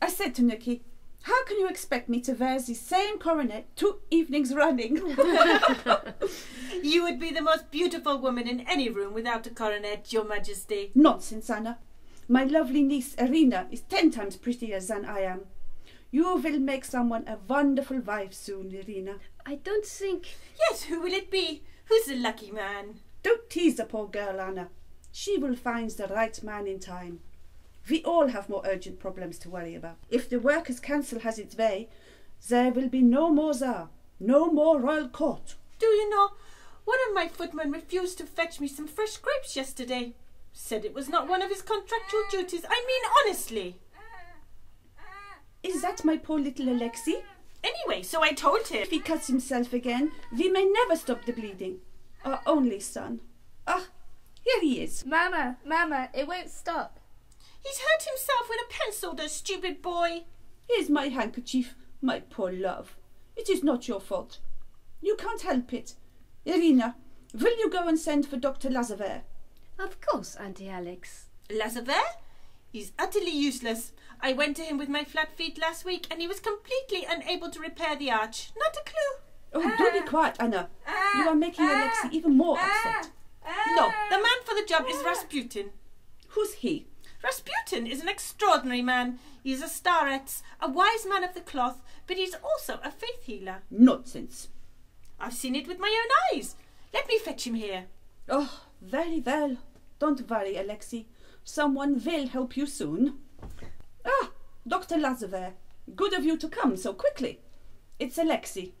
I said to Nicky, how can you expect me to wear the same coronet two evenings running? You would be the most beautiful woman in any room without a coronet, Your Majesty. Nonsense, Anna. My lovely niece Irina is ten times prettier than I am. You will make someone a wonderful wife soon, Irina. I don't think. Yes, who will it be? Who's the lucky man? Don't tease the poor girl, Anna. She will find the right man in time. We all have more urgent problems to worry about. If the Workers' Council has its way, there will be no more Tsar, no more royal court. Do you know, one of my footmen refused to fetch me some fresh grapes yesterday. Said it was not one of his contractual duties. I mean, honestly. Is that my poor little Alexei? Anyway, so I told him. If he cuts himself again, we may never stop the bleeding. Our only son. Ah, here he is. Mama, Mama, it won't stop. He's hurt himself with a pencil, the stupid boy. Here's my handkerchief, my poor love. It is not your fault. You can't help it. Irina, will you go and send for Dr. Lazaver? Of course, Auntie Alex. Lazaver? He's utterly useless. I went to him with my flat feet last week and he was completely unable to repair the arch. Not a clue. Oh, do be ah. quiet, Anna. You are making ah. Alexei even more ah. upset. No, the man for the job is Rasputin. Who's he? Rasputin is an extraordinary man. He's a starets, a wise man of the cloth, but he's also a faith healer. Nonsense. I've seen it with my own eyes. Let me fetch him here. Oh, very well. Don't worry, Alexei. Someone will help you soon. Ah, Dr. Lazaver. Good of you to come so quickly. It's Alexei.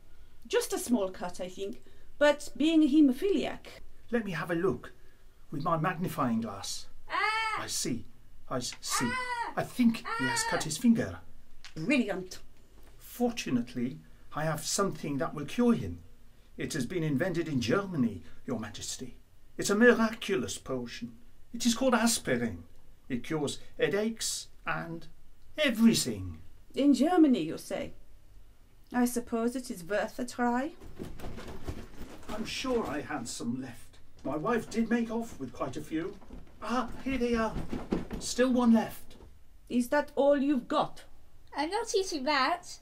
Just a small cut, I think, but being a haemophiliac. Let me have a look with my magnifying glass. Ah! I see. I see. I think he has cut his finger. Brilliant. Fortunately, I have something that will cure him. It has been invented in Germany, Your Majesty. It's a miraculous potion. It is called aspirin. It cures headaches and everything. In Germany, you say? I suppose it is worth a try. I'm sure I had some left. My wife did make off with quite a few. Ah, here they are. Still one left. Is that all you've got? I'm not eating that.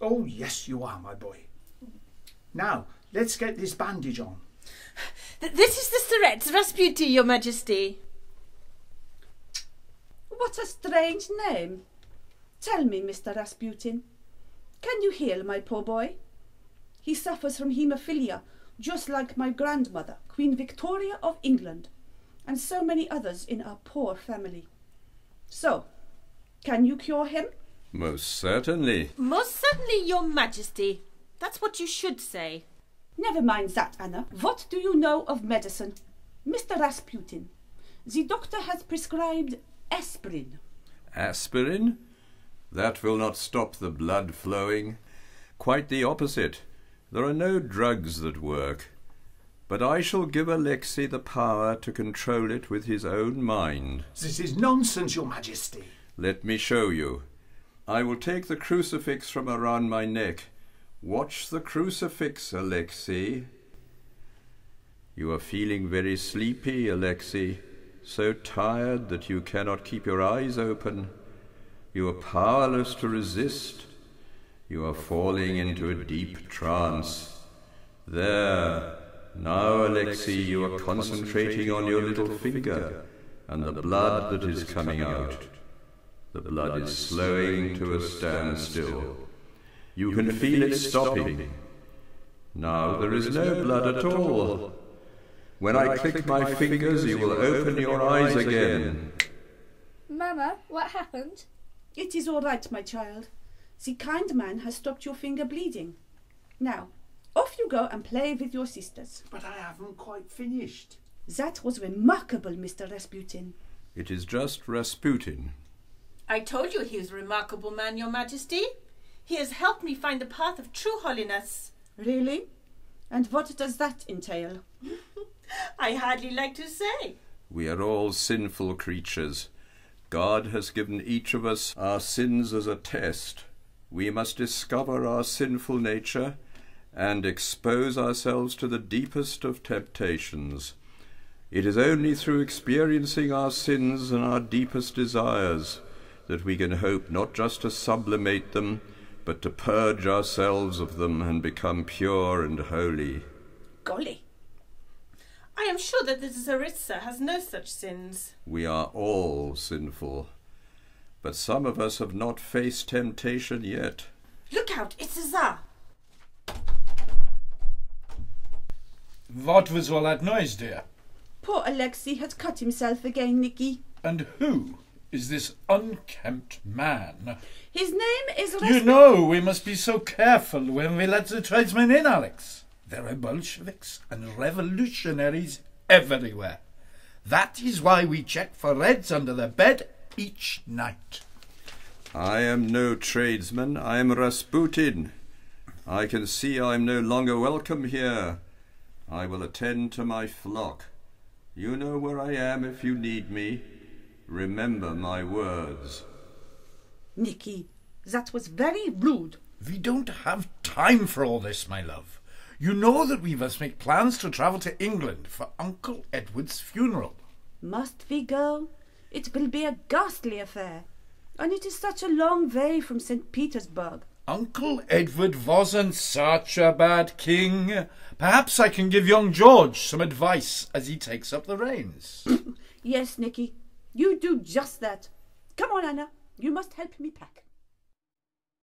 Oh, yes, you are, my boy. Now, let's get this bandage on. This is the starets, Rasputin, Your Majesty. What a strange name. Tell me, Mr. Rasputin, can you heal my poor boy? He suffers from haemophilia, just like my grandmother, Queen Victoria of England, and so many others in our poor family. So, can you cure him? Most certainly. Most certainly, Your Majesty. That's what you should say. Never mind that, Anna. What do you know of medicine? Mr. Rasputin, the doctor has prescribed aspirin. Aspirin? That will not stop the blood flowing. Quite the opposite. There are no drugs that work. But I shall give Alexei the power to control it with his own mind. This is nonsense, Your Majesty. Let me show you. I will take the crucifix from around my neck. Watch the crucifix, Alexei. You are feeling very sleepy, Alexei, so tired that you cannot keep your eyes open. You are powerless to resist. You are falling into a deep trance. There. Now, Alexei, you are concentrating on your little finger and the blood that is coming out. The blood is slowing to a standstill. You can feel it stopping. Now there is no blood at all. When I click my fingers, you will open your eyes again. Mama, what happened? It is all right, my child. The kind man has stopped your finger bleeding. Now, off you go and play with your sisters. But I haven't quite finished. That was remarkable, Mr. Rasputin. It is just Rasputin. I told you he is a remarkable man, Your Majesty. He has helped me find the path of true holiness. Really? And what does that entail? I hardly like to say. We are all sinful creatures. God has given each of us our sins as a test. We must discover our sinful nature and expose ourselves to the deepest of temptations. It is only through experiencing our sins and our deepest desires that we can hope not just to sublimate them, but to purge ourselves of them and become pure and holy. Golly. I am sure that the Tsaritsa has no such sins. We are all sinful, but some of us have not faced temptation yet. Look out, it's a Tsar. What was all that noise, dear? Poor Alexei has cut himself again, Nicky. And who is this unkempt man? His name is You know we must be so careful when we let the tradesmen in, Alex. There are Bolsheviks and revolutionaries everywhere. That is why we check for reds under the bed each night. I am no tradesman, I am Rasputin. I can see I am no longer welcome here. I will attend to my flock. You know where I am if you need me. Remember my words. Nicky, that was very rude. We don't have time for all this, my love. You know that we must make plans to travel to England for Uncle Edward's funeral. Must we go? It will be a ghastly affair. And it is such a long way from St. Petersburg. Uncle Edward wasn't such a bad king. Perhaps I can give young George some advice as he takes up the reins. Yes, Nicky, you do just that. Come on, Anna. You must help me pack.